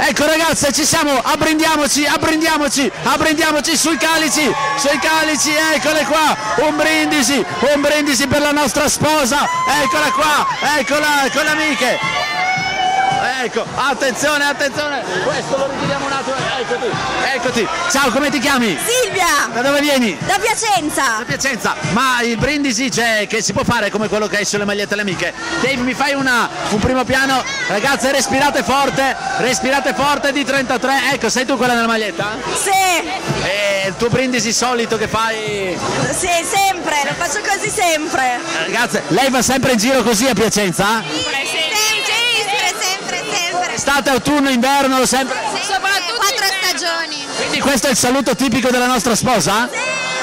Ecco ragazze, ci siamo, abbrindiamoci, abbrindiamoci, abbrindiamoci sui calici, sui calici, eccole qua, un brindisi, un brindisi per la nostra sposa, eccola qua, eccola, con le amiche. Ecco, attenzione, attenzione, questo lo ritiriamo un attimo, eccoti. Ciao, come ti chiami? Silvia, Da dove vieni? da Piacenza. Da Piacenza, ma il brindisi c'è, che si può fare come quello che hai sulle magliette alle amiche. Dave, mi fai una, un primo piano? Ragazze, respirate forte, respirate forte di 33. Ecco, sei tu quella nella maglietta? Sì, E il tuo brindisi solito che fai? sì, sempre, lo faccio così sempre. Eh, Ragazze, lei va sempre in giro così a Piacenza? Sempre, sempre, sempre, sempre. Estate, autunno, inverno, sempre? Soprattutto quattro stagioni. Quindi questo è il saluto tipico della nostra sposa?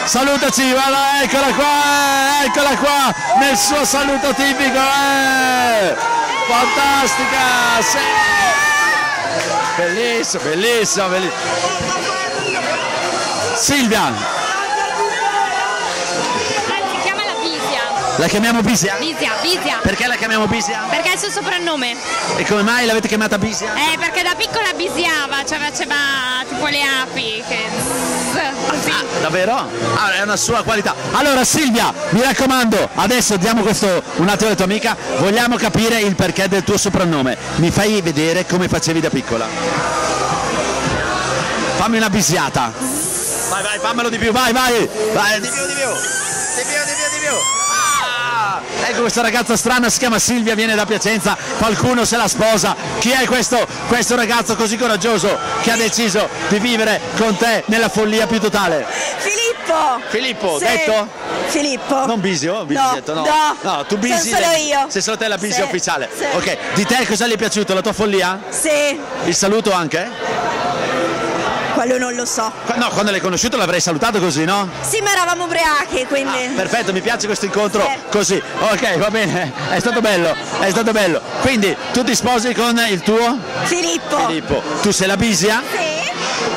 Salutaci, guarda, eccola qua, eccola qua, nel suo saluto tipico, eh. fantastica, sì. Bellissimo, bellissimo, bellissimo. Silvia, la chiamiamo Bisia? Bisia, Bisia. Perché la chiamiamo Bisia? Perché è il suo soprannome. E come mai l'avete chiamata Bisia? Eh, perché da piccola bisiava, cioè faceva tipo le api, che così. Davvero? Ah, è una sua qualità. Allora Silvia, mi raccomando, adesso diamo questo un attimo alla tua amica, vogliamo capire il perché del tuo soprannome. Mi fai vedere come facevi da piccola. Fammi una bisiata. Vai, vai, fammelo di più, vai, vai. Vai, di più, di più. Di più, di più, di più. Ecco questa ragazza strana, si chiama Silvia, viene da Piacenza, qualcuno se la sposa. Chi è questo, questo ragazzo così coraggioso che ha deciso di vivere con te nella follia più totale? Filippo. Filippo, Sì. detto? Filippo. Non Bisio? Bisi No, detto, no. no. tu Bisi. Sono solo io. Sei solo te la Bisi Sì, ufficiale. sì. Ok, di te cosa gli è piaciuto? La tua follia? Sì, Il saluto anche? Quello non lo so. No, quando l'hai conosciuto l'avrei salutato così, no? Sì, ma eravamo ubriachi, quindi... Ah, perfetto, mi piace questo incontro Sì. così. Ok, va bene, è stato bello, è stato bello. Quindi tu ti sposi con il tuo Filippo. Filippo. Tu sei la Bisia? Sì,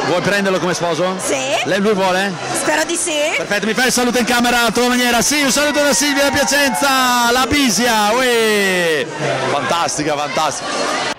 Vuoi prenderlo come sposo? Sì. Lei lui vuole? spero di sì. Perfetto, mi fai il saluto in camera a tua maniera. Sì, un saluto da Silvia da Piacenza, la Bisia. Uè. Fantastica, fantastica.